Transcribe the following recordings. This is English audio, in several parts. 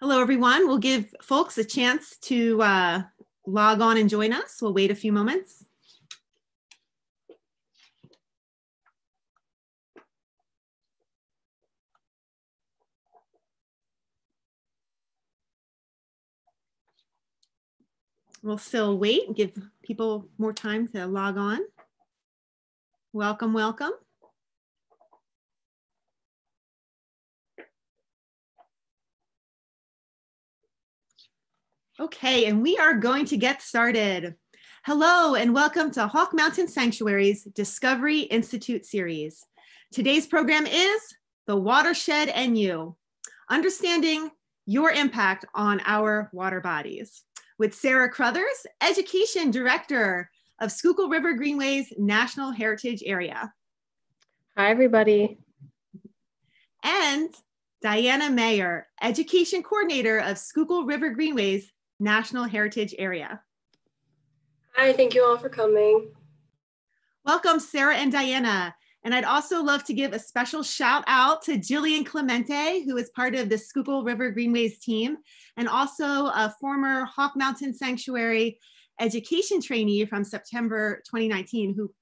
Hello, everyone. We'll give folks a chance to uh, log on and join us. We'll wait a few moments. We'll still wait and give people more time to log on. Welcome, welcome. Okay, and we are going to get started. Hello, and welcome to Hawk Mountain Sanctuary's Discovery Institute series. Today's program is The Watershed and You, Understanding Your Impact on Our Water Bodies, with Sarah Crothers, Education Director of Schuylkill River Greenways National Heritage Area. Hi, everybody. And Diana Mayer, Education Coordinator of Schuylkill River Greenways National Heritage Area. Hi, thank you all for coming. Welcome, Sarah and Diana. And I'd also love to give a special shout out to Jillian Clemente, who is part of the Schuylkill River Greenways team, and also a former Hawk Mountain Sanctuary education trainee from September 2019, who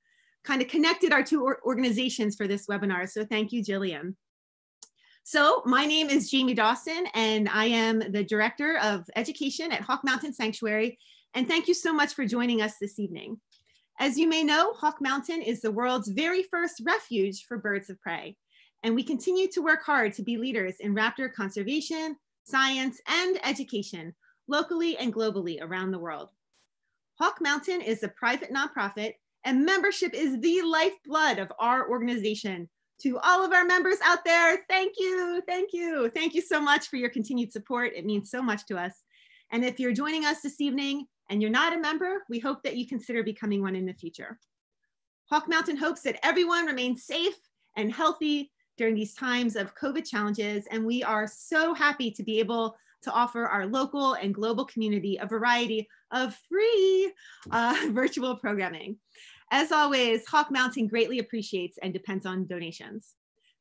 kind of connected our two organizations for this webinar. So thank you, Jillian. So my name is Jamie Dawson and I am the Director of Education at Hawk Mountain Sanctuary. And thank you so much for joining us this evening. As you may know, Hawk Mountain is the world's very first refuge for birds of prey. And we continue to work hard to be leaders in raptor conservation, science, and education, locally and globally around the world. Hawk Mountain is a private nonprofit and membership is the lifeblood of our organization to all of our members out there, thank you, thank you. Thank you so much for your continued support. It means so much to us. And if you're joining us this evening and you're not a member, we hope that you consider becoming one in the future. Hawk Mountain hopes that everyone remains safe and healthy during these times of COVID challenges. And we are so happy to be able to offer our local and global community a variety of free uh, virtual programming. As always, Hawk Mountain greatly appreciates and depends on donations.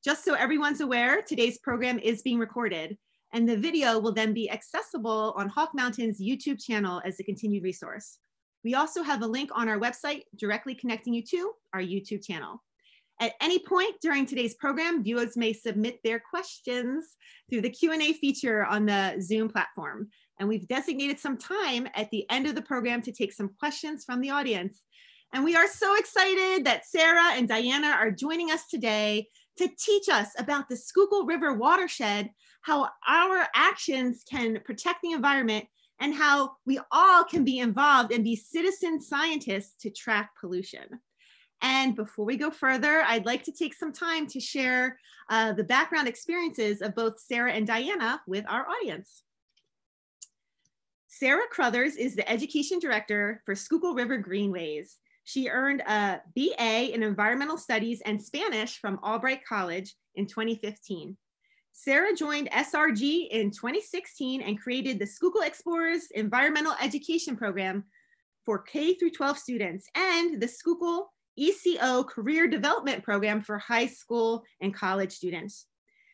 Just so everyone's aware, today's program is being recorded and the video will then be accessible on Hawk Mountain's YouTube channel as a continued resource. We also have a link on our website directly connecting you to our YouTube channel. At any point during today's program, viewers may submit their questions through the Q&A feature on the Zoom platform. And we've designated some time at the end of the program to take some questions from the audience. And we are so excited that Sarah and Diana are joining us today to teach us about the Schuylkill River watershed, how our actions can protect the environment, and how we all can be involved and be citizen scientists to track pollution. And before we go further, I'd like to take some time to share uh, the background experiences of both Sarah and Diana with our audience. Sarah Crothers is the Education Director for Schuylkill River Greenways. She earned a BA in Environmental Studies and Spanish from Albright College in 2015. Sarah joined SRG in 2016 and created the Schuylkill Explorers Environmental Education Program for K through 12 students and the Schuylkill ECO Career Development Program for high school and college students.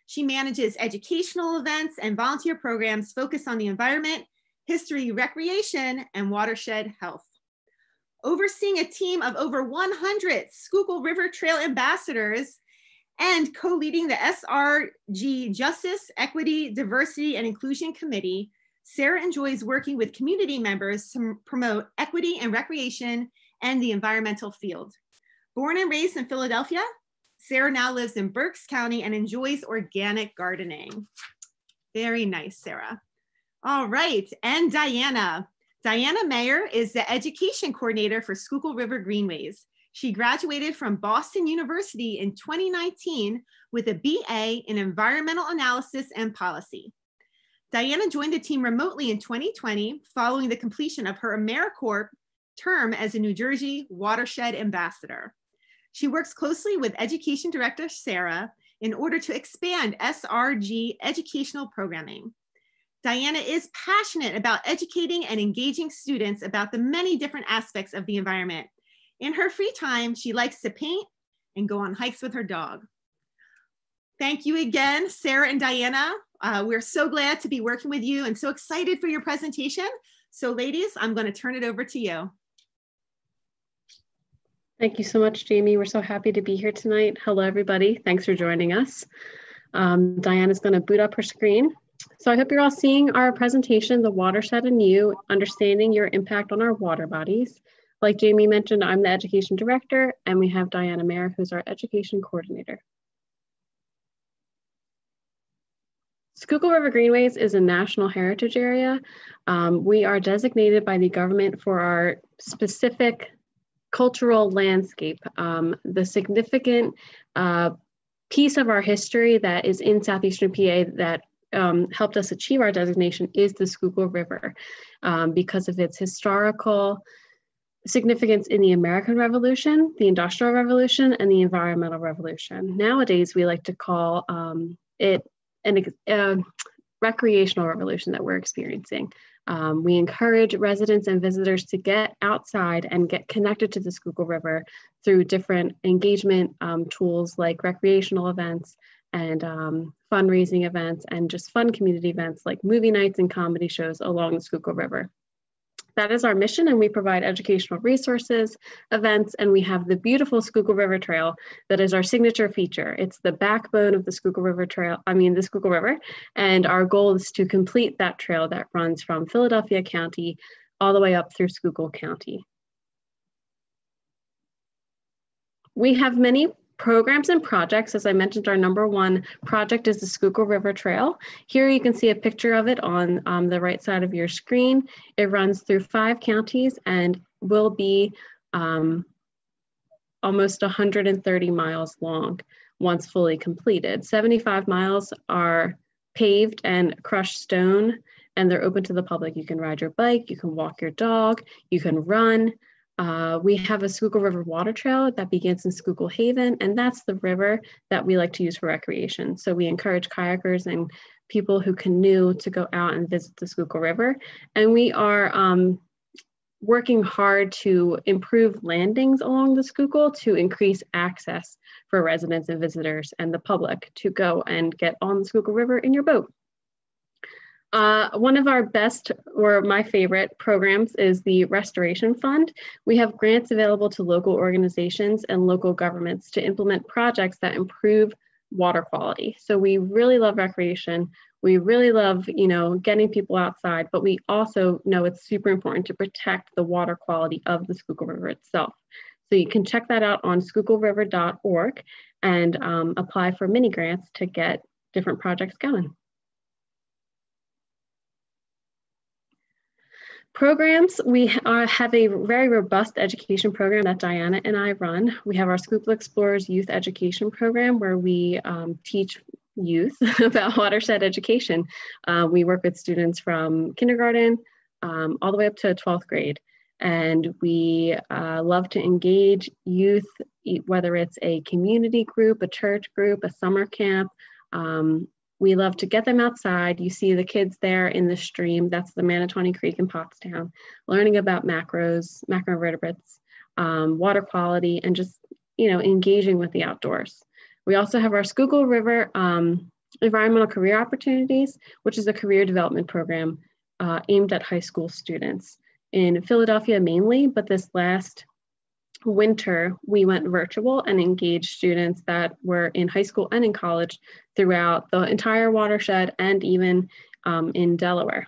She manages educational events and volunteer programs focused on the environment, history, recreation, and watershed health overseeing a team of over 100 Schuylkill River Trail ambassadors and co-leading the SRG Justice, Equity, Diversity, and Inclusion Committee, Sarah enjoys working with community members to promote equity and recreation and the environmental field. Born and raised in Philadelphia, Sarah now lives in Berks County and enjoys organic gardening. Very nice, Sarah. All right, and Diana. Diana Mayer is the education coordinator for Schuylkill River Greenways. She graduated from Boston University in 2019 with a BA in environmental analysis and policy. Diana joined the team remotely in 2020 following the completion of her AmeriCorps term as a New Jersey watershed ambassador. She works closely with Education Director Sarah in order to expand SRG educational programming. Diana is passionate about educating and engaging students about the many different aspects of the environment. In her free time, she likes to paint and go on hikes with her dog. Thank you again, Sarah and Diana. Uh, we're so glad to be working with you and so excited for your presentation. So ladies, I'm gonna turn it over to you. Thank you so much, Jamie. We're so happy to be here tonight. Hello, everybody. Thanks for joining us. Um, Diana's going to boot up her screen. So I hope you're all seeing our presentation, The Watershed and You, Understanding Your Impact on Our Water Bodies. Like Jamie mentioned, I'm the Education Director, and we have Diana Mayer, who's our Education Coordinator. Schuylkill River Greenways is a national heritage area. Um, we are designated by the government for our specific cultural landscape, um, the significant uh, piece of our history that is in southeastern PA that um, helped us achieve our designation is the Schuylkill River um, because of its historical significance in the American Revolution, the Industrial Revolution, and the Environmental Revolution. Nowadays, we like to call um, it an uh, recreational revolution that we're experiencing. Um, we encourage residents and visitors to get outside and get connected to the Schuylkill River through different engagement um, tools like recreational events and um, fundraising events and just fun community events like movie nights and comedy shows along the Schuylkill River. That is our mission, and we provide educational resources, events, and we have the beautiful Schuylkill River Trail that is our signature feature. It's the backbone of the Schuylkill River Trail, I mean, the Schuylkill River, and our goal is to complete that trail that runs from Philadelphia County all the way up through Schuylkill County. We have many programs and projects, as I mentioned, our number one project is the Schuylkill River Trail. Here you can see a picture of it on um, the right side of your screen. It runs through five counties and will be um, almost 130 miles long once fully completed. 75 miles are paved and crushed stone and they're open to the public. You can ride your bike, you can walk your dog, you can run. Uh, we have a Schuylkill River water trail that begins in Schuylkill Haven, and that's the river that we like to use for recreation. So we encourage kayakers and people who canoe to go out and visit the Schuylkill River. And we are um, working hard to improve landings along the Schuylkill to increase access for residents and visitors and the public to go and get on the Schuylkill River in your boat. Uh, one of our best or my favorite programs is the Restoration Fund. We have grants available to local organizations and local governments to implement projects that improve water quality. So we really love recreation. We really love, you know, getting people outside, but we also know it's super important to protect the water quality of the Schuylkill River itself. So you can check that out on schuylkillriver.org and um, apply for mini grants to get different projects going. Programs, we uh, have a very robust education program that Diana and I run. We have our Schuylkill Explorers Youth Education Program where we um, teach youth about watershed education. Uh, we work with students from kindergarten um, all the way up to 12th grade. And we uh, love to engage youth, whether it's a community group, a church group, a summer camp, um, we love to get them outside. You see the kids there in the stream. That's the Manatawny Creek in Pottstown, learning about macros, macroinvertebrates, um, water quality, and just you know engaging with the outdoors. We also have our Schuylkill River um, Environmental Career Opportunities, which is a career development program uh, aimed at high school students in Philadelphia mainly, but this last winter, we went virtual and engaged students that were in high school and in college throughout the entire watershed and even um, in Delaware.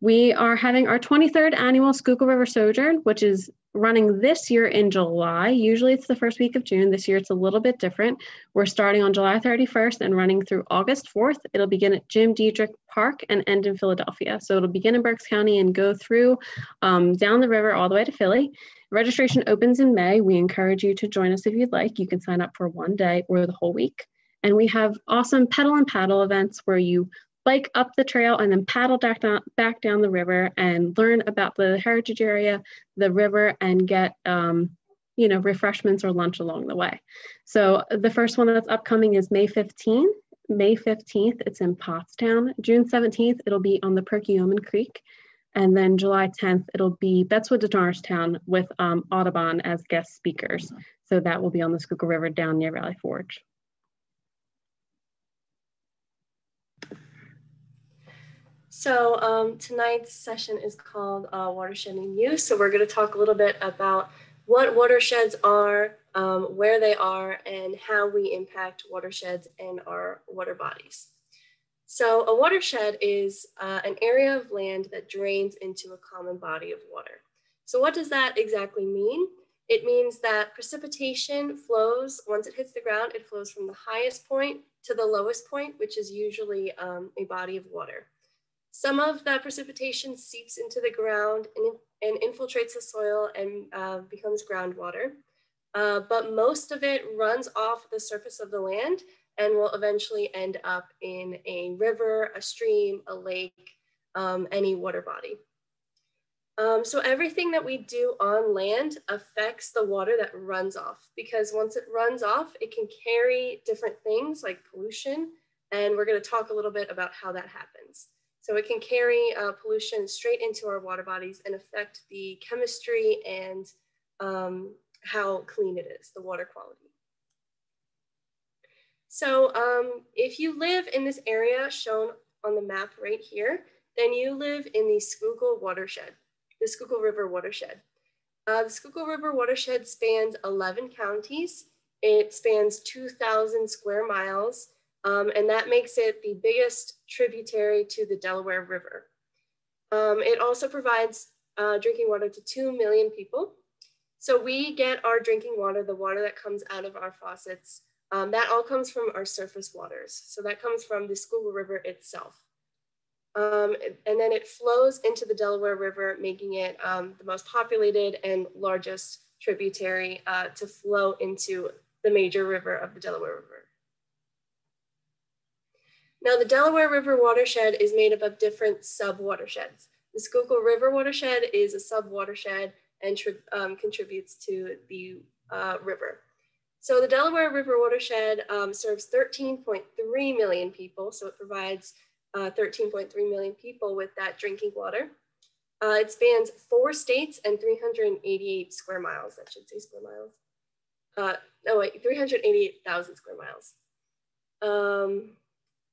We are having our 23rd annual Schuylkill River Sojourn, which is running this year in July. Usually it's the first week of June. This year it's a little bit different. We're starting on July 31st and running through August 4th. It'll begin at Jim Dietrich Park and end in Philadelphia. So it'll begin in Berks County and go through um, down the river all the way to Philly. Registration opens in May. We encourage you to join us if you'd like. You can sign up for one day or the whole week. And we have awesome pedal and paddle events where you bike up the trail and then paddle back down, back down the river and learn about the heritage area, the river, and get um, you know refreshments or lunch along the way. So the first one that's upcoming is May 15th. May 15th, it's in Pottstown. June 17th, it'll be on the Perkiomen Creek. And then July 10th, it'll be Betzwood to Norristown with um, Audubon as guest speakers. So that will be on the Schuylkill River down near Valley Forge. So um, tonight's session is called uh, Watershed in Use. So we're going to talk a little bit about what watersheds are, um, where they are, and how we impact watersheds and our water bodies. So a watershed is uh, an area of land that drains into a common body of water. So what does that exactly mean? It means that precipitation flows, once it hits the ground, it flows from the highest point to the lowest point, which is usually um, a body of water. Some of that precipitation seeps into the ground and, and infiltrates the soil and uh, becomes groundwater. Uh, but most of it runs off the surface of the land and will eventually end up in a river, a stream, a lake, um, any water body. Um, so everything that we do on land affects the water that runs off because once it runs off, it can carry different things like pollution. And we're gonna talk a little bit about how that happens. So it can carry uh, pollution straight into our water bodies and affect the chemistry and um, how clean it is, the water quality. So um, if you live in this area shown on the map right here, then you live in the Schuylkill watershed, the Schuylkill River watershed. Uh, the Schuylkill River watershed spans 11 counties. It spans 2,000 square miles um, and that makes it the biggest tributary to the Delaware River. Um, it also provides uh, drinking water to 2 million people. So we get our drinking water, the water that comes out of our faucets, um, that all comes from our surface waters. So that comes from the Schuylkill River itself. Um, and then it flows into the Delaware River, making it um, the most populated and largest tributary uh, to flow into the major river of the Delaware River. Now the Delaware River watershed is made up of different sub-watersheds. The Schuylkill River watershed is a sub-watershed and um, contributes to the uh, river. So the Delaware River watershed um, serves 13.3 million people. So it provides uh, 13.3 million people with that drinking water. Uh, it spans four states and 388 square miles. That should say square miles. Uh, no, wait, 388,000 square miles. Um,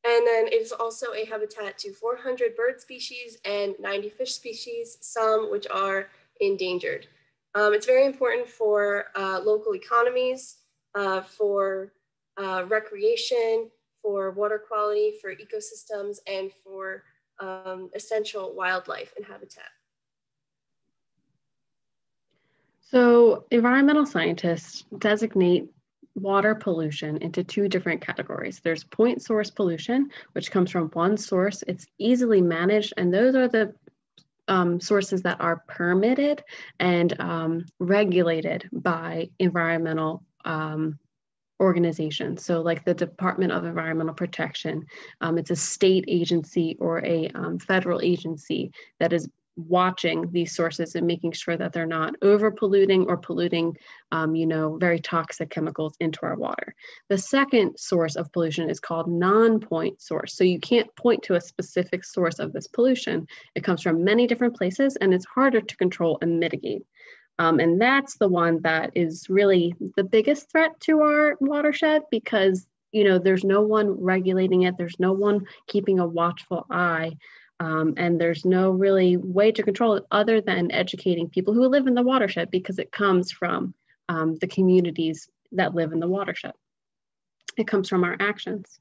and then it is also a habitat to 400 bird species and 90 fish species, some which are endangered. Um, it's very important for uh, local economies, uh, for uh, recreation, for water quality, for ecosystems, and for um, essential wildlife and habitat. So environmental scientists designate water pollution into two different categories. There's point source pollution, which comes from one source. It's easily managed, and those are the um, sources that are permitted and um, regulated by environmental um, organizations. So, like the Department of Environmental Protection, um, it's a state agency or a um, federal agency that is watching these sources and making sure that they're not over polluting or polluting, um, you know, very toxic chemicals into our water. The second source of pollution is called non-point source. So you can't point to a specific source of this pollution. It comes from many different places and it's harder to control and mitigate. Um, and that's the one that is really the biggest threat to our watershed because you know there's no one regulating it there's no one keeping a watchful eye um, and there's no really way to control it other than educating people who live in the watershed because it comes from um, the communities that live in the watershed. It comes from our actions.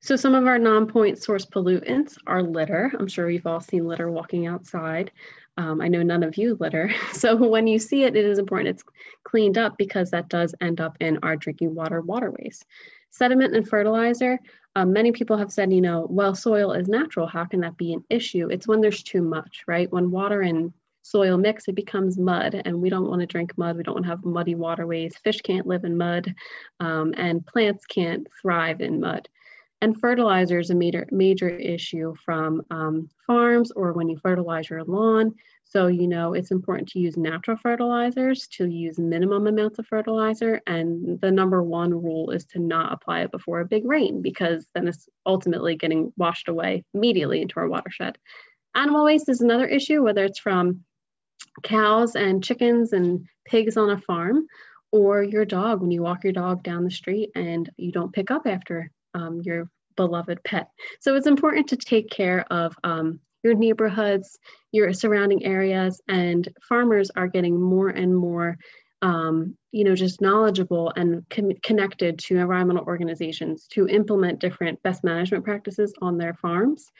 So some of our non-point source pollutants are litter. I'm sure you've all seen litter walking outside. Um, I know none of you litter. So when you see it, it is important it's cleaned up because that does end up in our drinking water waterways. Sediment and fertilizer, um, many people have said, you know, well, soil is natural. How can that be an issue? It's when there's too much, right? When water and soil mix, it becomes mud, and we don't want to drink mud. We don't want to have muddy waterways. Fish can't live in mud, um, and plants can't thrive in mud. And fertilizer is a major, major issue from um, farms or when you fertilize your lawn. So, you know, it's important to use natural fertilizers, to use minimum amounts of fertilizer. And the number one rule is to not apply it before a big rain because then it's ultimately getting washed away immediately into our watershed. Animal waste is another issue, whether it's from cows and chickens and pigs on a farm or your dog when you walk your dog down the street and you don't pick up after um, your beloved pet. So it's important to take care of um, your neighborhoods, your surrounding areas, and farmers are getting more and more, um, you know, just knowledgeable and connected to environmental organizations to implement different best management practices on their farms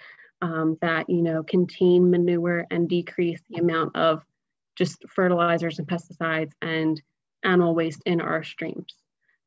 um, that, you know, contain manure and decrease the amount of just fertilizers and pesticides and animal waste in our streams.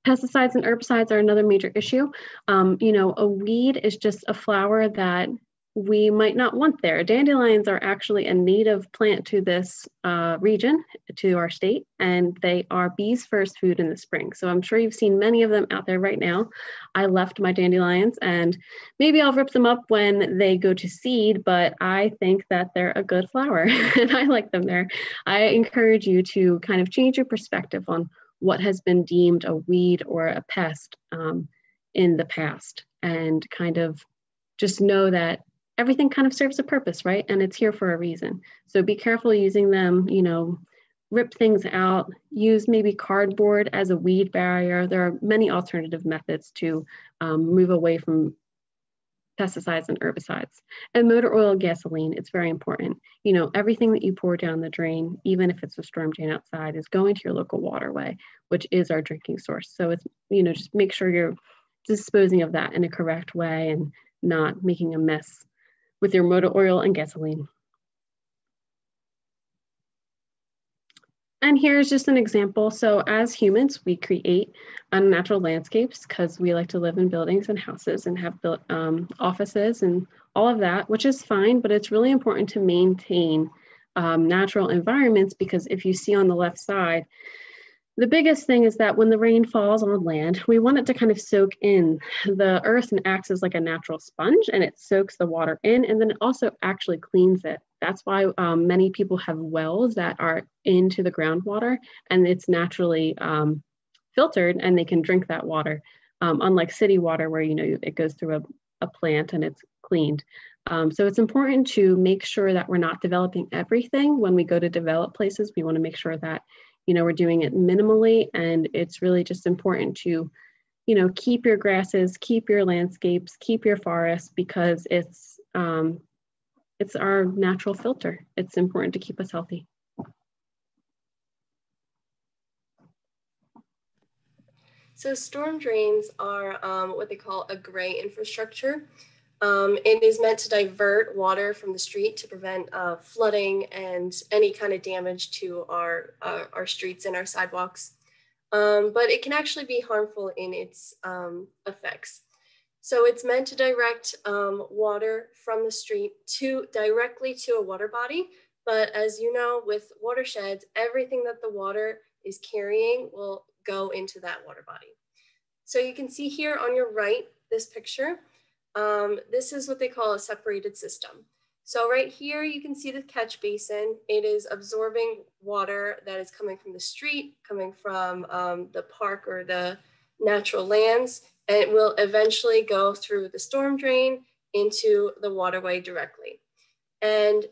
Pesticides and herbicides are another major issue. Um, you know, a weed is just a flower that we might not want there. Dandelions are actually a native plant to this uh, region, to our state, and they are bees' first food in the spring. So I'm sure you've seen many of them out there right now. I left my dandelions and maybe I'll rip them up when they go to seed, but I think that they're a good flower and I like them there. I encourage you to kind of change your perspective on what has been deemed a weed or a pest um, in the past and kind of just know that everything kind of serves a purpose, right? And it's here for a reason. So be careful using them, you know, rip things out, use maybe cardboard as a weed barrier. There are many alternative methods to um, move away from pesticides and herbicides. And motor oil gasoline, it's very important. You know, everything that you pour down the drain, even if it's a storm drain outside, is going to your local waterway, which is our drinking source. So it's, you know, just make sure you're disposing of that in a correct way and not making a mess with your motor oil and gasoline. And here's just an example. So as humans, we create unnatural landscapes because we like to live in buildings and houses and have built um, offices and all of that, which is fine, but it's really important to maintain um, natural environments because if you see on the left side, the biggest thing is that when the rain falls on land, we want it to kind of soak in. The earth and acts as like a natural sponge and it soaks the water in and then it also actually cleans it. That's why um, many people have wells that are into the groundwater and it's naturally um, filtered and they can drink that water. Um, unlike city water where you know it goes through a, a plant and it's cleaned. Um, so it's important to make sure that we're not developing everything when we go to develop places. We want to make sure that you know, we're doing it minimally and it's really just important to, you know, keep your grasses, keep your landscapes, keep your forests because it's, um, it's our natural filter. It's important to keep us healthy. So storm drains are um, what they call a gray infrastructure. Um, it is meant to divert water from the street to prevent uh, flooding and any kind of damage to our, uh, our streets and our sidewalks. Um, but it can actually be harmful in its um, effects. So it's meant to direct um, water from the street to directly to a water body. But as you know, with watersheds, everything that the water is carrying will go into that water body. So you can see here on your right, this picture, um, this is what they call a separated system. So right here, you can see the catch basin. It is absorbing water that is coming from the street, coming from um, the park or the natural lands, and it will eventually go through the storm drain into the waterway directly. And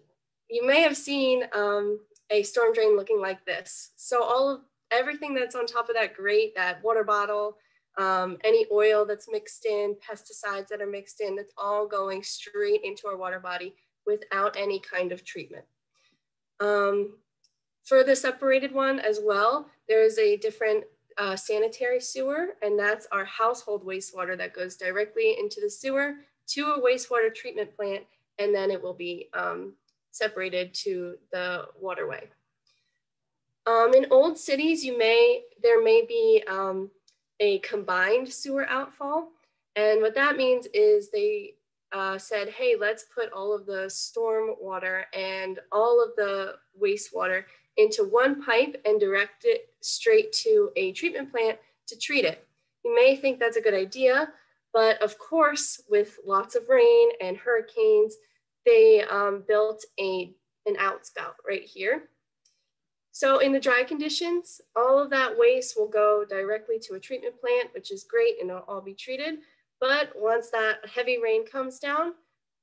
you may have seen um, a storm drain looking like this. So all of everything that's on top of that grate, that water bottle, um, any oil that's mixed in, pesticides that are mixed in, that's all going straight into our water body without any kind of treatment. Um, for the separated one as well, there is a different uh, sanitary sewer, and that's our household wastewater that goes directly into the sewer to a wastewater treatment plant, and then it will be um, separated to the waterway. Um, in old cities, you may there may be um, a combined sewer outfall. And what that means is they uh, said, hey, let's put all of the storm water and all of the wastewater into one pipe and direct it straight to a treatment plant to treat it. You may think that's a good idea, but of course, with lots of rain and hurricanes, they um, built a, an outspout right here. So in the dry conditions, all of that waste will go directly to a treatment plant, which is great and it'll all be treated. But once that heavy rain comes down,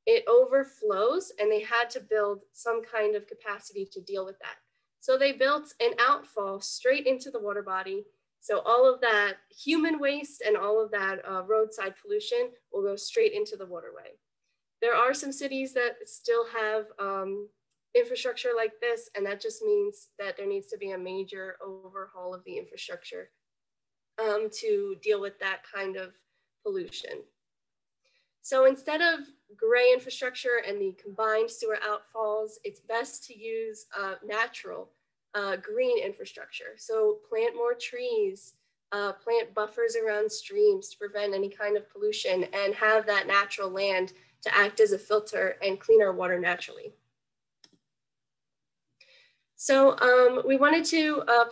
it overflows and they had to build some kind of capacity to deal with that. So they built an outfall straight into the water body So all of that human waste and all of that uh, roadside pollution will go straight into the waterway. There are some cities that still have um, infrastructure like this, and that just means that there needs to be a major overhaul of the infrastructure um, to deal with that kind of pollution. So instead of gray infrastructure and the combined sewer outfalls, it's best to use uh, natural uh, green infrastructure. So plant more trees, uh, plant buffers around streams to prevent any kind of pollution and have that natural land to act as a filter and clean our water naturally. So um, we wanted to uh,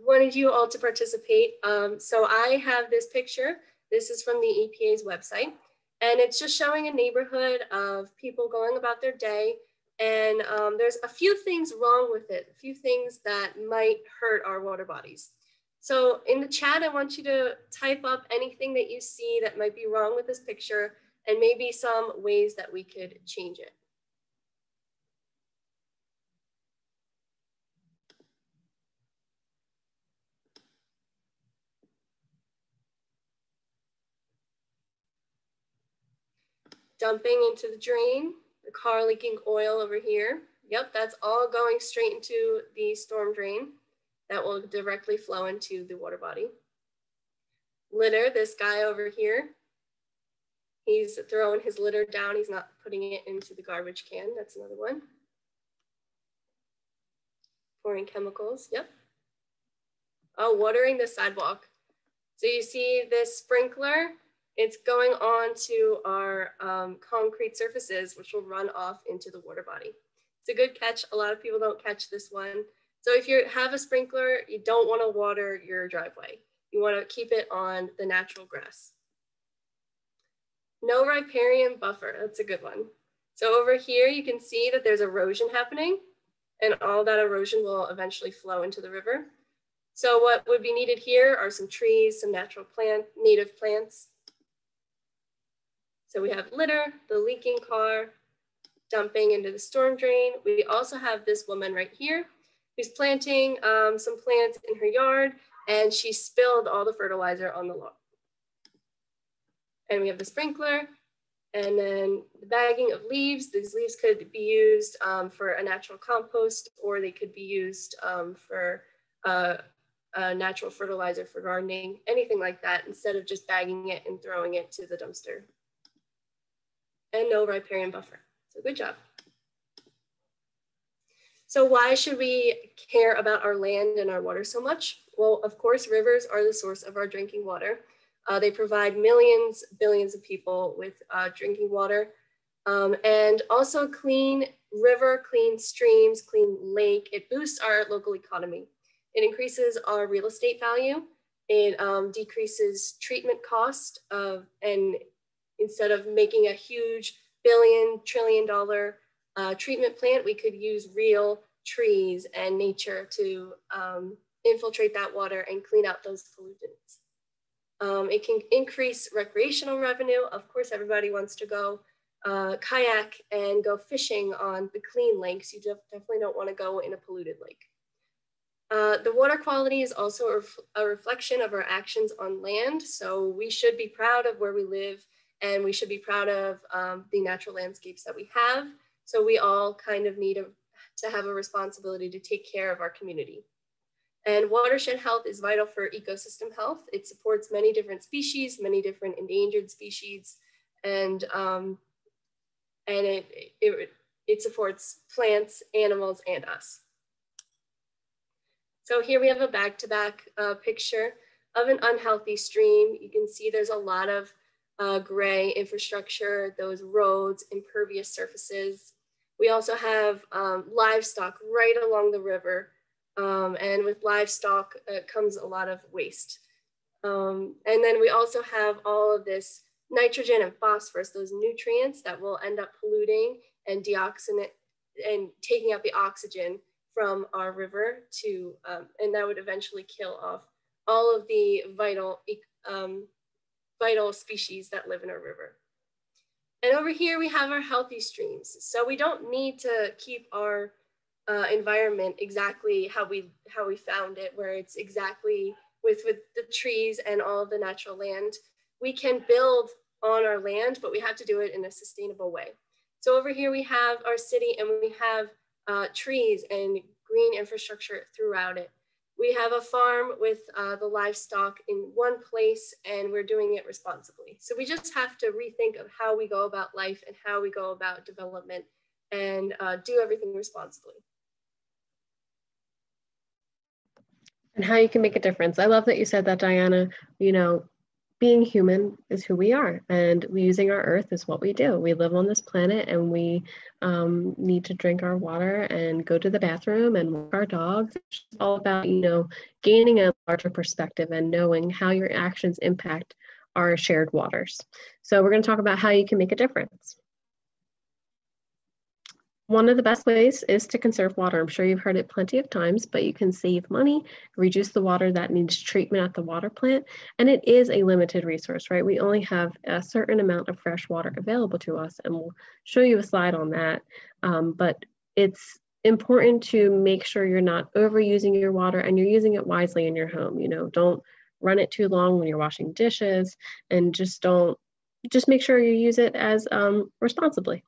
wanted you all to participate. Um, so I have this picture. This is from the EPA's website. And it's just showing a neighborhood of people going about their day. And um, there's a few things wrong with it, a few things that might hurt our water bodies. So in the chat, I want you to type up anything that you see that might be wrong with this picture and maybe some ways that we could change it. Dumping into the drain, the car leaking oil over here. Yep, that's all going straight into the storm drain that will directly flow into the water body. Litter, this guy over here, he's throwing his litter down. He's not putting it into the garbage can. That's another one. Pouring chemicals, yep. Oh, watering the sidewalk. So you see this sprinkler, it's going on to our um, concrete surfaces, which will run off into the water body. It's a good catch. A lot of people don't catch this one. So if you have a sprinkler, you don't want to water your driveway. You want to keep it on the natural grass. No riparian buffer, that's a good one. So over here, you can see that there's erosion happening and all that erosion will eventually flow into the river. So what would be needed here are some trees, some natural plant, native plants, so we have litter, the leaking car, dumping into the storm drain. We also have this woman right here who's planting um, some plants in her yard and she spilled all the fertilizer on the lawn. And we have the sprinkler and then the bagging of leaves. These leaves could be used um, for a natural compost or they could be used um, for uh, a natural fertilizer for gardening, anything like that, instead of just bagging it and throwing it to the dumpster and no riparian buffer. So good job. So why should we care about our land and our water so much? Well, of course, rivers are the source of our drinking water. Uh, they provide millions, billions of people with uh, drinking water. Um, and also clean river, clean streams, clean lake. It boosts our local economy. It increases our real estate value. It um, decreases treatment cost of, and instead of making a huge billion, trillion dollar uh, treatment plant, we could use real trees and nature to um, infiltrate that water and clean out those pollutants. Um, it can increase recreational revenue. Of course, everybody wants to go uh, kayak and go fishing on the clean lakes. You definitely don't want to go in a polluted lake. Uh, the water quality is also a, ref a reflection of our actions on land. So we should be proud of where we live and we should be proud of um, the natural landscapes that we have. So we all kind of need a, to have a responsibility to take care of our community. And watershed health is vital for ecosystem health. It supports many different species, many different endangered species, and, um, and it, it, it supports plants, animals, and us. So here we have a back-to-back -back, uh, picture of an unhealthy stream. You can see there's a lot of uh, gray infrastructure, those roads, impervious surfaces. We also have um, livestock right along the river. Um, and with livestock uh, comes a lot of waste. Um, and then we also have all of this nitrogen and phosphorus, those nutrients that will end up polluting and deoxinate and taking out the oxygen from our river to, um, and that would eventually kill off all of the vital um, vital species that live in a river. And over here we have our healthy streams. So we don't need to keep our uh, environment exactly how we how we found it, where it's exactly with, with the trees and all the natural land. We can build on our land, but we have to do it in a sustainable way. So over here we have our city and we have uh, trees and green infrastructure throughout it. We have a farm with uh, the livestock in one place and we're doing it responsibly. So we just have to rethink of how we go about life and how we go about development and uh, do everything responsibly. And how you can make a difference. I love that you said that, Diana. You know, being human is who we are and using our earth is what we do. We live on this planet and we um, need to drink our water and go to the bathroom and walk our dogs. It's all about you know gaining a larger perspective and knowing how your actions impact our shared waters. So we're going to talk about how you can make a difference one of the best ways is to conserve water. I'm sure you've heard it plenty of times, but you can save money, reduce the water that needs treatment at the water plant, and it is a limited resource, right? We only have a certain amount of fresh water available to us, and we'll show you a slide on that. Um, but it's important to make sure you're not overusing your water and you're using it wisely in your home. You know, don't run it too long when you're washing dishes, and just don't just make sure you use it as um, responsibly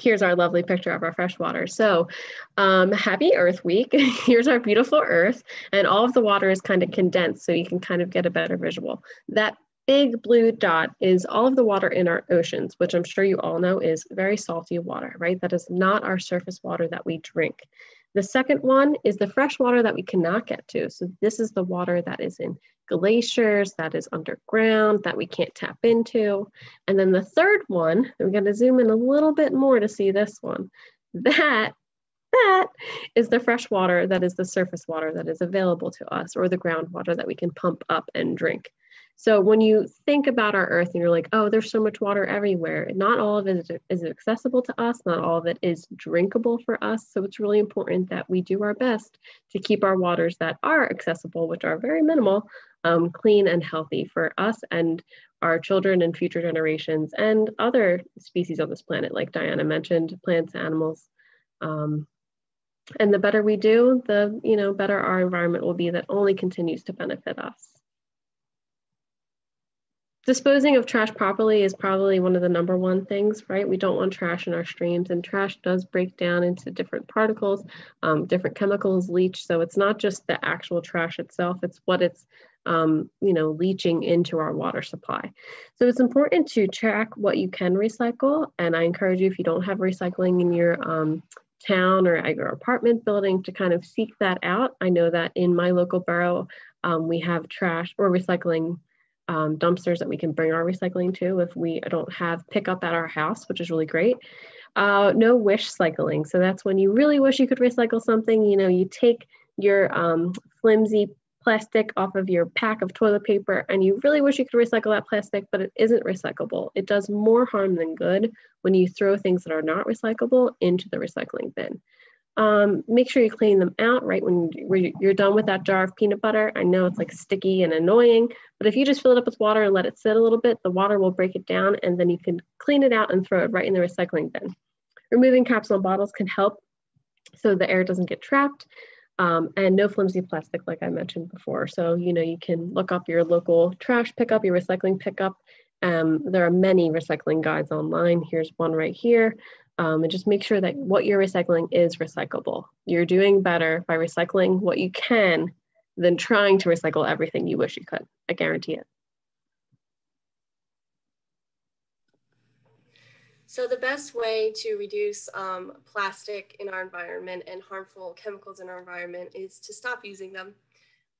here's our lovely picture of our freshwater. So um, happy Earth Week. here's our beautiful Earth and all of the water is kind of condensed so you can kind of get a better visual. That big blue dot is all of the water in our oceans, which I'm sure you all know is very salty water, right? That is not our surface water that we drink. The second one is the fresh water that we cannot get to. So this is the water that is in glaciers, that is underground, that we can't tap into. And then the third one, we're going to zoom in a little bit more to see this one. That that is the fresh water that is the surface water that is available to us or the groundwater that we can pump up and drink. So when you think about our earth and you're like, oh, there's so much water everywhere, not all of it is accessible to us, not all of it is drinkable for us. So it's really important that we do our best to keep our waters that are accessible, which are very minimal, um, clean and healthy for us and our children and future generations and other species on this planet, like Diana mentioned, plants, animals. Um, and the better we do, the you know better our environment will be that only continues to benefit us disposing of trash properly is probably one of the number one things, right? We don't want trash in our streams, and trash does break down into different particles, um, different chemicals leach. So it's not just the actual trash itself; it's what it's um, you know leaching into our water supply. So it's important to track what you can recycle, and I encourage you if you don't have recycling in your um, town or at your apartment building to kind of seek that out. I know that in my local borough, um, we have trash or recycling um, dumpsters that we can bring our recycling to if we don't have pickup at our house, which is really great. Uh, no wish cycling. So that's when you really wish you could recycle something. You know, you take your um, flimsy plastic off of your pack of toilet paper and you really wish you could recycle that plastic, but it isn't recyclable. It does more harm than good when you throw things that are not recyclable into the recycling bin. Um, make sure you clean them out right when you're done with that jar of peanut butter. I know it's like sticky and annoying, but if you just fill it up with water and let it sit a little bit, the water will break it down and then you can clean it out and throw it right in the recycling bin. Removing caps on bottles can help so the air doesn't get trapped. Um, and no flimsy plastic like I mentioned before. So, you know, you can look up your local trash pickup, your recycling pickup. Um, there are many recycling guides online. Here's one right here um, and just make sure that what you're recycling is recyclable. You're doing better by recycling what you can than trying to recycle everything you wish you could. I guarantee it. So the best way to reduce um, plastic in our environment and harmful chemicals in our environment is to stop using them.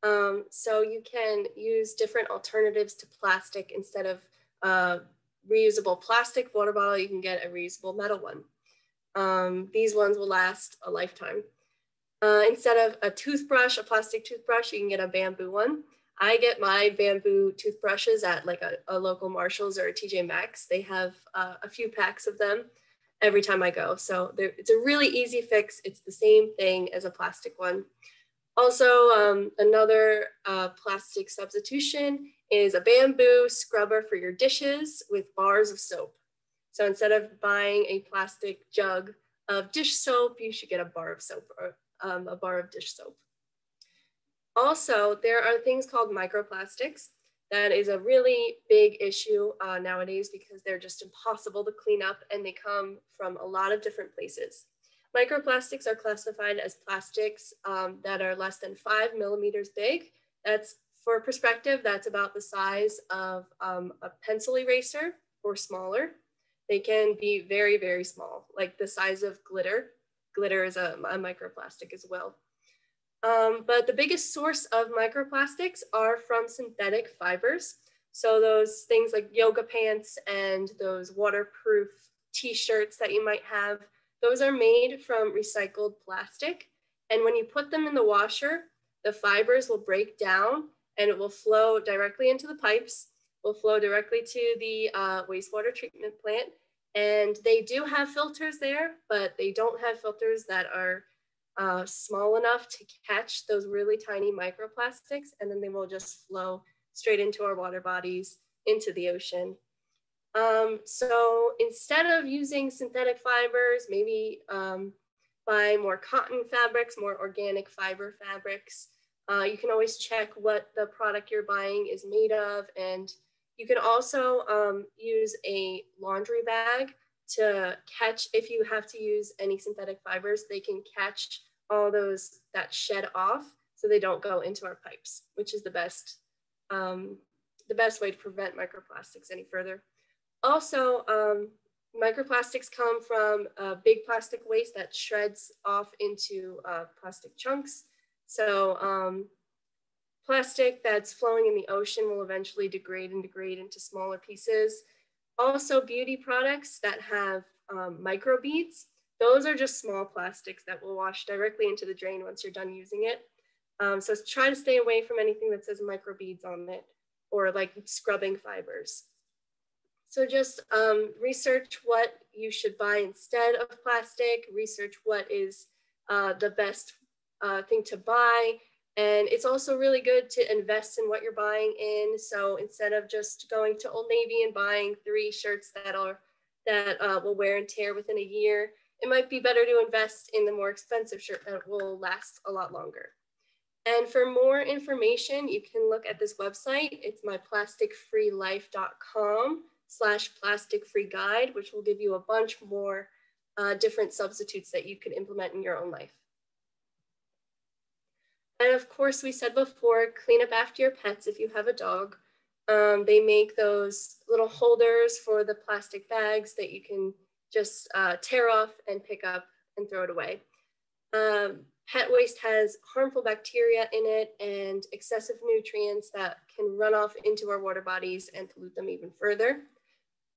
Um, so you can use different alternatives to plastic instead of uh, reusable plastic water bottle, you can get a reusable metal one. Um, these ones will last a lifetime. Uh, instead of a toothbrush, a plastic toothbrush, you can get a bamboo one. I get my bamboo toothbrushes at like a, a local Marshalls or a TJ Maxx. They have uh, a few packs of them every time I go. So it's a really easy fix. It's the same thing as a plastic one. Also, um, another uh, plastic substitution is a bamboo scrubber for your dishes with bars of soap. So instead of buying a plastic jug of dish soap, you should get a bar of soap or um, a bar of dish soap. Also, there are things called microplastics. That is a really big issue uh, nowadays because they're just impossible to clean up and they come from a lot of different places. Microplastics are classified as plastics um, that are less than five millimeters big. That's for perspective, that's about the size of um, a pencil eraser or smaller. They can be very, very small, like the size of glitter. Glitter is a, a microplastic as well. Um, but the biggest source of microplastics are from synthetic fibers. So those things like yoga pants and those waterproof t-shirts that you might have, those are made from recycled plastic. And when you put them in the washer, the fibers will break down and it will flow directly into the pipes, will flow directly to the uh, wastewater treatment plant. And they do have filters there, but they don't have filters that are uh, small enough to catch those really tiny microplastics, and then they will just flow straight into our water bodies, into the ocean. Um, so instead of using synthetic fibers, maybe um, buy more cotton fabrics, more organic fiber fabrics. Uh, you can always check what the product you're buying is made of. And you can also um, use a laundry bag to catch, if you have to use any synthetic fibers, they can catch all those that shed off so they don't go into our pipes, which is the best, um, the best way to prevent microplastics any further. Also, um, microplastics come from uh, big plastic waste that shreds off into uh, plastic chunks. So um, plastic that's flowing in the ocean will eventually degrade and degrade into smaller pieces. Also beauty products that have um, microbeads those are just small plastics that will wash directly into the drain once you're done using it. Um, so try to stay away from anything that says microbeads on it or like scrubbing fibers. So just um, research what you should buy instead of plastic, research what is uh, the best uh, thing to buy. And it's also really good to invest in what you're buying in. So instead of just going to Old Navy and buying three shirts that are that uh, will wear and tear within a year, it might be better to invest in the more expensive shirt that will last a lot longer. And for more information, you can look at this website. It's myplasticfreelife.com slash plastic free guide, which will give you a bunch more uh, different substitutes that you can implement in your own life. And of course, we said before, clean up after your pets if you have a dog. Um, they make those little holders for the plastic bags that you can just uh, tear off and pick up and throw it away. Um, pet waste has harmful bacteria in it and excessive nutrients that can run off into our water bodies and pollute them even further.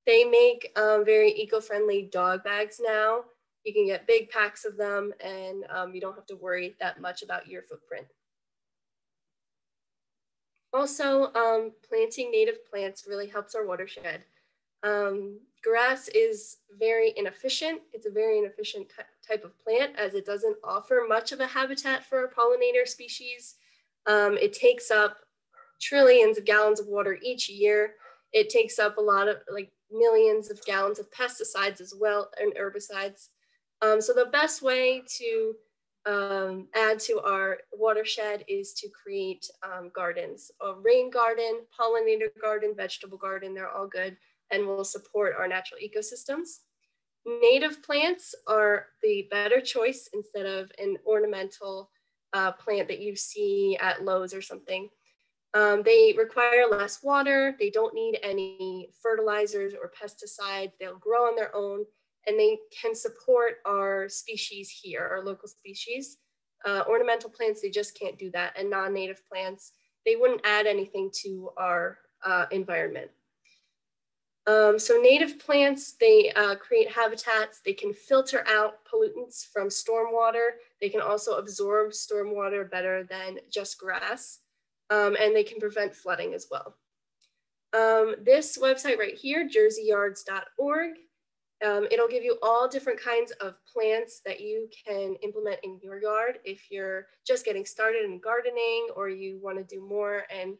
They make um, very eco-friendly dog bags now. You can get big packs of them and um, you don't have to worry that much about your footprint. Also, um, planting native plants really helps our watershed. Um, grass is very inefficient. It's a very inefficient type of plant as it doesn't offer much of a habitat for a pollinator species. Um, it takes up trillions of gallons of water each year. It takes up a lot of like millions of gallons of pesticides as well and herbicides. Um, so the best way to um, add to our watershed is to create um, gardens, a rain garden, pollinator garden, vegetable garden, they're all good and will support our natural ecosystems. Native plants are the better choice instead of an ornamental uh, plant that you see at Lowe's or something. Um, they require less water, they don't need any fertilizers or pesticides, they'll grow on their own, and they can support our species here, our local species. Uh, ornamental plants, they just can't do that, and non-native plants, they wouldn't add anything to our uh, environment. Um, so native plants, they uh, create habitats. They can filter out pollutants from stormwater. They can also absorb stormwater better than just grass. Um, and they can prevent flooding as well. Um, this website right here, jerseyyards.org, um, it'll give you all different kinds of plants that you can implement in your yard if you're just getting started in gardening or you want to do more and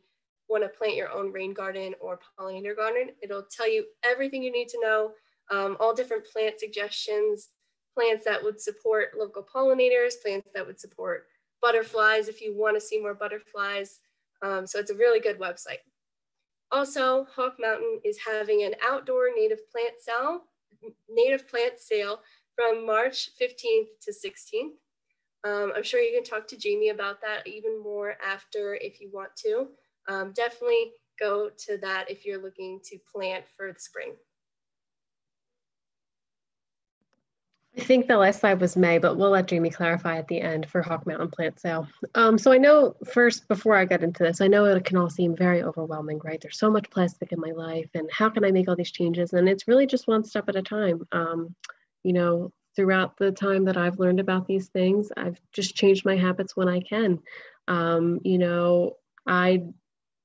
want to plant your own rain garden or pollinator garden. It'll tell you everything you need to know, um, all different plant suggestions, plants that would support local pollinators, plants that would support butterflies if you want to see more butterflies. Um, so it's a really good website. Also, Hawk Mountain is having an outdoor native plant sale, native plant sale from March 15th to 16th. Um, I'm sure you can talk to Jamie about that even more after if you want to. Um, definitely go to that if you're looking to plant for the spring. I think the last slide was May, but we'll let Jamie clarify at the end for Hawk Mountain plant sale. Um, so I know first, before I get into this, I know it can all seem very overwhelming, right? There's so much plastic in my life and how can I make all these changes? And it's really just one step at a time. Um, you know, throughout the time that I've learned about these things, I've just changed my habits when I can. Um, you know, I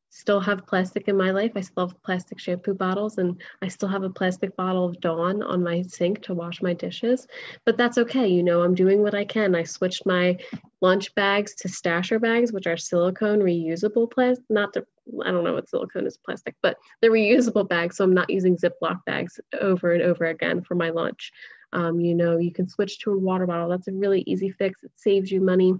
still have plastic in my life. I still have plastic shampoo bottles and I still have a plastic bottle of Dawn on my sink to wash my dishes. But that's okay. You know, I'm doing what I can. I switched my lunch bags to stasher bags, which are silicone reusable plastic, not the, I don't know what silicone is plastic, but they're reusable bags. So I'm not using Ziploc bags over and over again for my lunch. Um, you know, you can switch to a water bottle. That's a really easy fix. It saves you money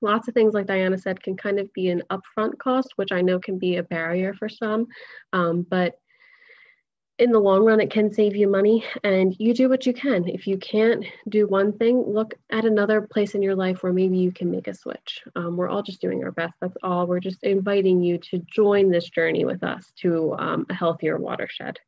lots of things like diana said can kind of be an upfront cost which i know can be a barrier for some um, but in the long run it can save you money and you do what you can. If you can't do one thing look at another place in your life where maybe you can make a switch. Um, we're all just doing our best that's all. We're just inviting you to join this journey with us to um, a healthier watershed.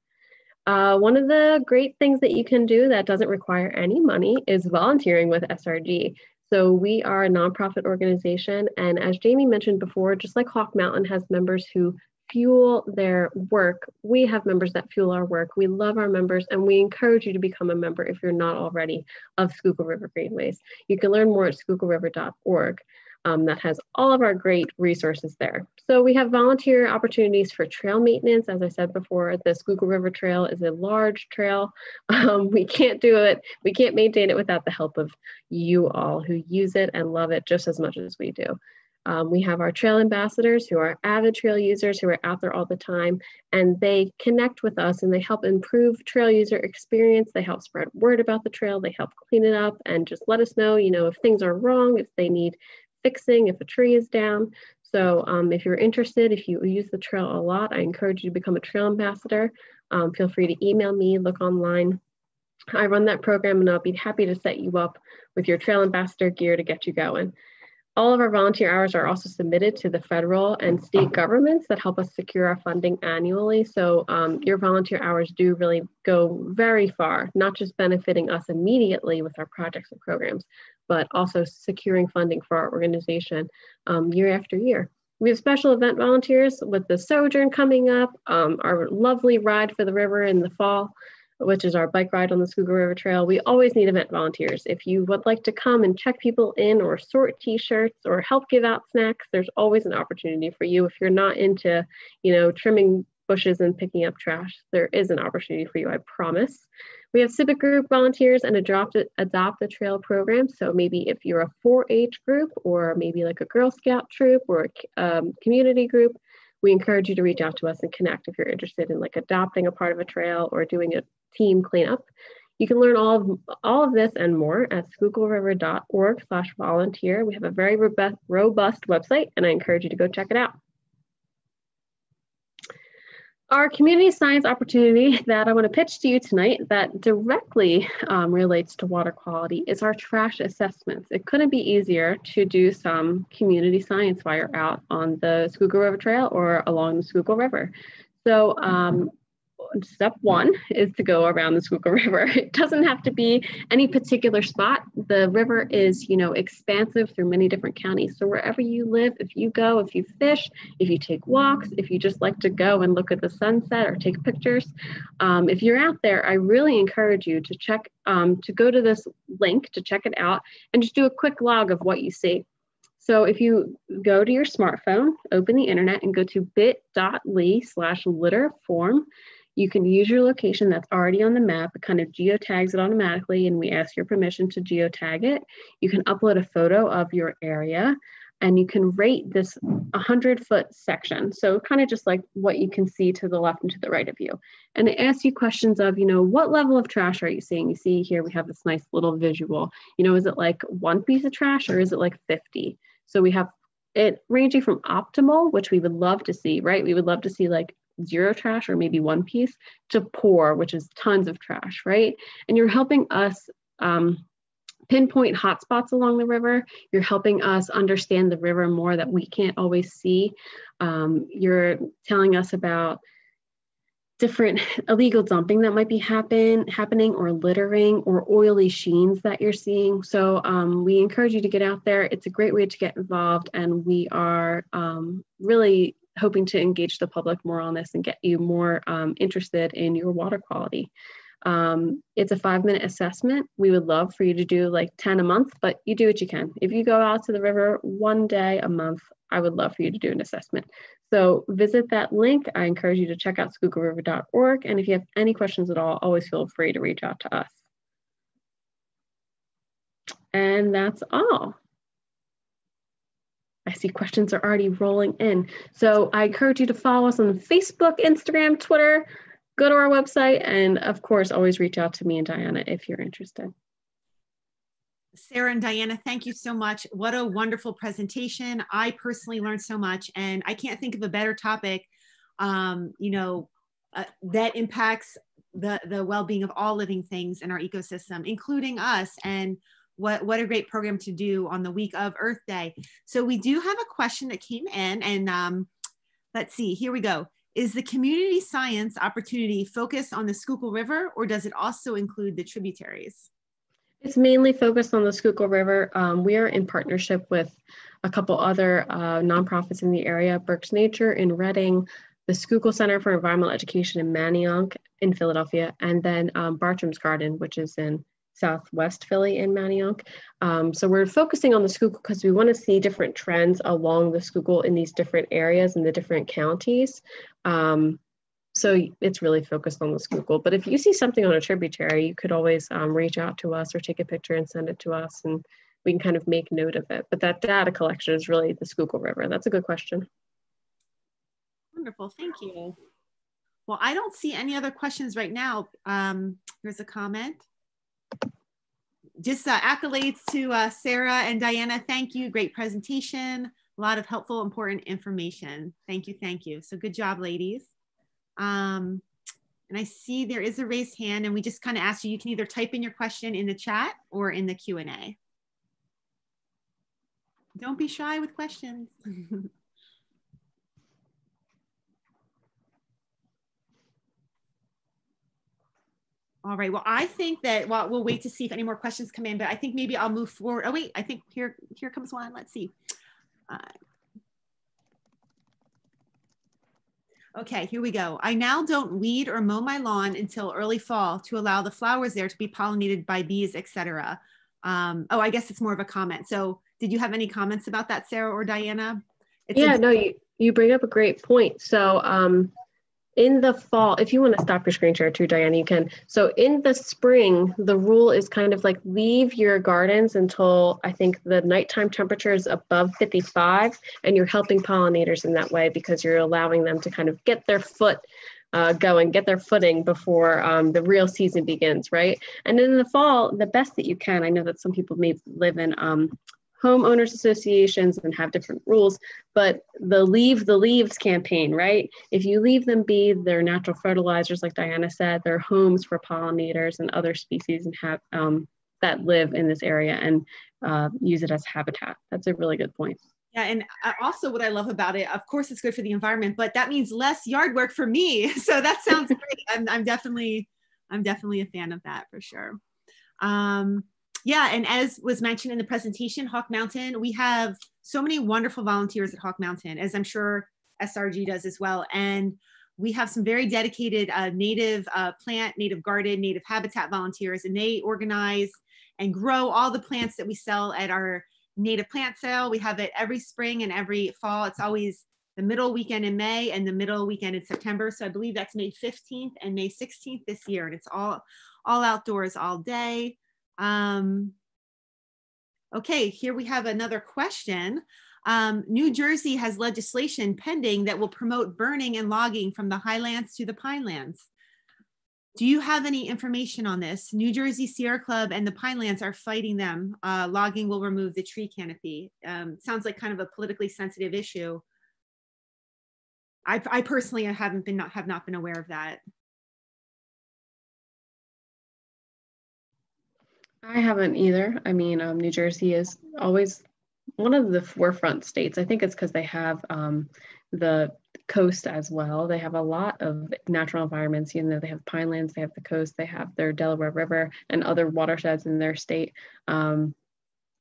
Uh, one of the great things that you can do that doesn't require any money is volunteering with SRG. So we are a nonprofit organization. And as Jamie mentioned before, just like Hawk Mountain has members who fuel their work, we have members that fuel our work. We love our members and we encourage you to become a member if you're not already of Schuylkill River Greenways. You can learn more at schuylkillriver.org um, that has all of our great resources there. So we have volunteer opportunities for trail maintenance. As I said before, the Schuylkill River Trail is a large trail. Um, we can't do it, we can't maintain it without the help of you all who use it and love it just as much as we do. Um, we have our trail ambassadors who are avid trail users who are out there all the time and they connect with us and they help improve trail user experience. They help spread word about the trail. They help clean it up and just let us know, you know, if things are wrong, if they need fixing, if a tree is down. So um, if you're interested, if you use the trail a lot, I encourage you to become a trail ambassador. Um, feel free to email me, look online. I run that program and I'll be happy to set you up with your trail ambassador gear to get you going. All of our volunteer hours are also submitted to the federal and state governments that help us secure our funding annually. So um, your volunteer hours do really go very far, not just benefiting us immediately with our projects and programs, but also securing funding for our organization um, year after year. We have special event volunteers with the Sojourn coming up, um, our lovely ride for the river in the fall, which is our bike ride on the Schuylkill River Trail. We always need event volunteers. If you would like to come and check people in or sort t-shirts or help give out snacks, there's always an opportunity for you. If you're not into, you know, trimming bushes and picking up trash, there is an opportunity for you, I promise. We have civic group volunteers and adopt adopt a trail program. So maybe if you're a 4-H group or maybe like a Girl Scout troop or a um, community group, we encourage you to reach out to us and connect if you're interested in like adopting a part of a trail or doing a team cleanup. You can learn all of, all of this and more at schuylkillriver.org slash volunteer. We have a very robust website and I encourage you to go check it out. Our community science opportunity that I want to pitch to you tonight that directly um, relates to water quality is our trash assessments. It couldn't be easier to do some community science while you're out on the Schuylkill River Trail or along the Schuylkill River. So um, step one is to go around the Schuylkill River. It doesn't have to be any particular spot. The river is, you know, expansive through many different counties. So wherever you live, if you go, if you fish, if you take walks, if you just like to go and look at the sunset or take pictures, um, if you're out there, I really encourage you to check, um, to go to this link to check it out and just do a quick log of what you see. So if you go to your smartphone, open the internet and go to bit.ly slash litter form, you can use your location that's already on the map. It kind of geotags it automatically, and we ask your permission to geotag it. You can upload a photo of your area, and you can rate this 100 foot section. So kind of just like what you can see to the left and to the right of you. And it asks you questions of, you know, what level of trash are you seeing? You see here we have this nice little visual. You know, is it like one piece of trash or is it like 50? So we have it ranging from optimal, which we would love to see, right? We would love to see like zero trash or maybe one piece to poor, which is tons of trash, right? And you're helping us um, pinpoint hotspots along the river. You're helping us understand the river more that we can't always see. Um, you're telling us about different illegal dumping that might be happen, happening or littering or oily sheens that you're seeing. So um, we encourage you to get out there. It's a great way to get involved and we are um, really hoping to engage the public more on this and get you more um, interested in your water quality. Um, it's a five minute assessment. We would love for you to do like 10 a month, but you do what you can. If you go out to the river one day a month, I would love for you to do an assessment. So visit that link. I encourage you to check out schuylkillriver.org. And if you have any questions at all, always feel free to reach out to us. And that's all. I see questions are already rolling in. So I encourage you to follow us on Facebook, Instagram, Twitter, go to our website, and of course, always reach out to me and Diana if you're interested. Sarah and Diana, thank you so much. What a wonderful presentation. I personally learned so much, and I can't think of a better topic, um, you know, uh, that impacts the, the well-being of all living things in our ecosystem, including us. And what, what a great program to do on the week of Earth Day. So we do have a question that came in, and um, let's see, here we go. Is the community science opportunity focused on the Schuylkill River, or does it also include the tributaries? It's mainly focused on the Schuylkill River. Um, we are in partnership with a couple other uh, nonprofits in the area, Berks Nature in Reading, the Schuylkill Center for Environmental Education in Manayunk in Philadelphia, and then um, Bartram's Garden, which is in Southwest Philly in Manayunk. Um, so we're focusing on the Schuylkill because we want to see different trends along the Schuylkill in these different areas in the different counties. Um, so it's really focused on the Schuylkill. But if you see something on a tributary, you could always um, reach out to us or take a picture and send it to us and we can kind of make note of it. But that data collection is really the Schuylkill River. That's a good question. Wonderful, thank you. Well, I don't see any other questions right now. Um, here's a comment. Just uh, accolades to uh, Sarah and Diana. Thank you, great presentation. A lot of helpful, important information. Thank you, thank you. So good job, ladies. Um, and I see there is a raised hand and we just kind of ask you, you can either type in your question in the chat or in the Q&A. Don't be shy with questions. All right. Well, I think that well, we'll wait to see if any more questions come in, but I think maybe I'll move forward. Oh, wait, I think here, here comes one. Let's see. Uh, Okay, here we go. I now don't weed or mow my lawn until early fall to allow the flowers there to be pollinated by bees, etc. Um, oh, I guess it's more of a comment. So did you have any comments about that, Sarah or Diana? It's yeah, no, you, you bring up a great point. So um, in the fall, if you want to stop your screen share too, Diana, you can. So in the spring, the rule is kind of like leave your gardens until I think the nighttime temperature is above 55, and you're helping pollinators in that way because you're allowing them to kind of get their foot uh, going, get their footing before um, the real season begins, right? And in the fall, the best that you can, I know that some people may live in um, homeowners associations and have different rules but the leave the leaves campaign right if you leave them be they're natural fertilizers like diana said they're homes for pollinators and other species and have um, that live in this area and uh, use it as habitat that's a really good point yeah, and uh, also what I love about it, of course, it's good for the environment, but that means less yard work for me. So that sounds great. I'm, I'm definitely, I'm definitely a fan of that for sure. Um, yeah, and as was mentioned in the presentation, Hawk Mountain, we have so many wonderful volunteers at Hawk Mountain, as I'm sure SRG does as well. And we have some very dedicated uh, native uh, plant, native garden, native habitat volunteers, and they organize and grow all the plants that we sell at our native plant sale. We have it every spring and every fall. It's always the middle weekend in May and the middle weekend in September. So I believe that's May 15th and May 16th this year. And it's all, all outdoors all day. Um, okay, here we have another question. Um, New Jersey has legislation pending that will promote burning and logging from the highlands to the pinelands. do you have any information on this? New Jersey Sierra Club and the Pinelands are fighting them. Uh, logging will remove the tree canopy. Um, sounds like kind of a politically sensitive issue. I, I personally haven't been not have not been aware of that. I haven't either. I mean, um, New Jersey is always one of the forefront states. I think it's because they have um, the coast as well. They have a lot of natural environments. You know, they have pinelands, they have the coast, they have their Delaware River and other watersheds in their state. Um,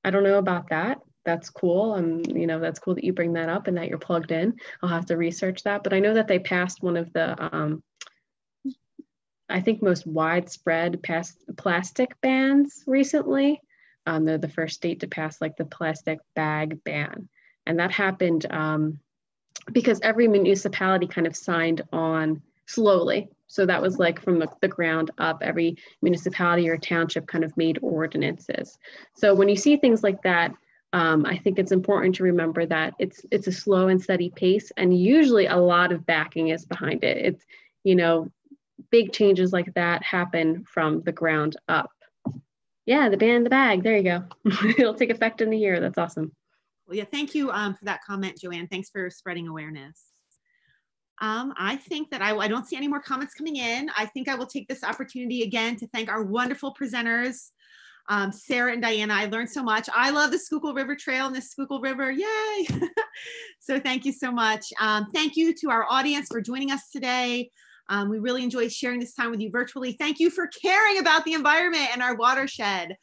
I don't know about that. That's cool. And, you know, that's cool that you bring that up and that you're plugged in. I'll have to research that. But I know that they passed one of the, um, I think, most widespread past plastic bans recently. Um, they're the first state to pass like the plastic bag ban. And that happened um, because every municipality kind of signed on slowly. So that was like from the, the, ground up, every municipality or township kind of made ordinances. So when you see things like that, um, I think it's important to remember that it's it's a slow and steady pace, and usually a lot of backing is behind it. It's you know, big changes like that happen from the ground up. Yeah, the ban the bag. There you go. It'll take effect in the year. That's awesome. Well, yeah, thank you um, for that comment, Joanne. Thanks for spreading awareness. Um, I think that I, I don't see any more comments coming in. I think I will take this opportunity again to thank our wonderful presenters, um, Sarah and Diana. I learned so much. I love the Schuylkill River Trail and the Schuylkill River. Yay! so thank you so much. Um, thank you to our audience for joining us today. Um, we really enjoyed sharing this time with you virtually. Thank you for caring about the environment and our watershed.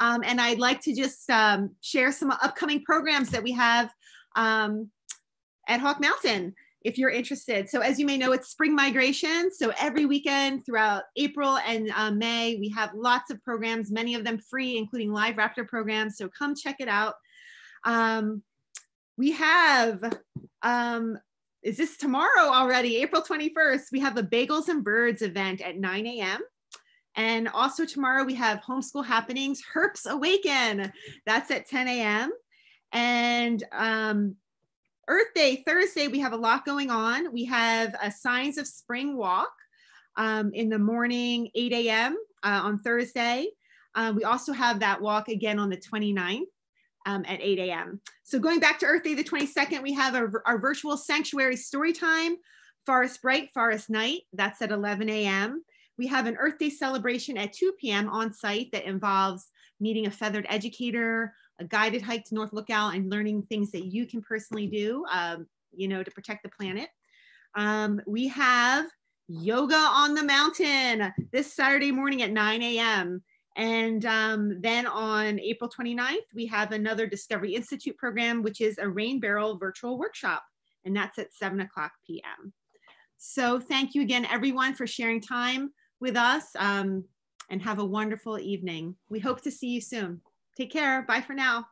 Um, and I'd like to just um, share some upcoming programs that we have um, at Hawk Mountain if you're interested. So as you may know, it's spring migration. So every weekend throughout April and uh, May, we have lots of programs, many of them free, including live raptor programs. So come check it out. Um, we have, um, is this tomorrow already, April 21st, we have a Bagels and Birds event at 9 a.m. And also tomorrow we have homeschool happenings, Herps Awaken. That's at 10 a.m. And um, Earth Day, Thursday, we have a lot going on. We have a Signs of Spring walk um, in the morning, 8 a.m. Uh, on Thursday. Um, we also have that walk again on the 29th um, at 8 a.m. So going back to Earth Day, the 22nd, we have our, our virtual sanctuary story time, Forest Bright, Forest Night. That's at 11 a.m. We have an Earth Day celebration at 2 p.m. on site that involves meeting a feathered educator, a guided hike to North Lookout, and learning things that you can personally do, um, you know, to protect the planet. Um, we have yoga on the mountain this Saturday morning at 9 a.m. And um, then on April 29th, we have another Discovery Institute program, which is a rain barrel virtual workshop, and that's at 7 o'clock p.m. So thank you again, everyone, for sharing time with us um, and have a wonderful evening. We hope to see you soon. Take care. Bye for now.